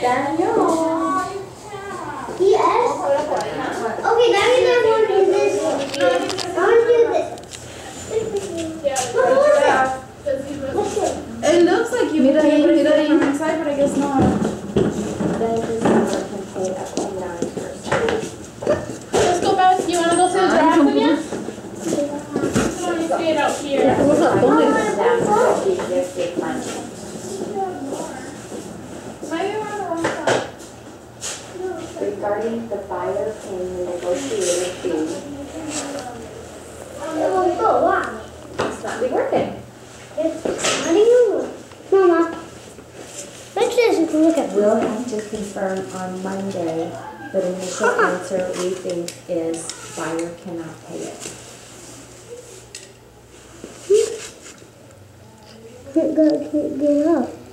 Daniel. Yes. Okay, now you want to do this. I want to do this. It? It looks like you mira ahí, inside, but I guess not. Let's go back. You want to go to the out here. regarding the buyer paying the negotiated fee. It won't go. Why? It's not be working. It's how do you, Mama? Let's just look at. We'll have to confirm on Monday. the initial uh-huh. answer we think is buyer cannot pay it. Hmm. Can't go, can't get up.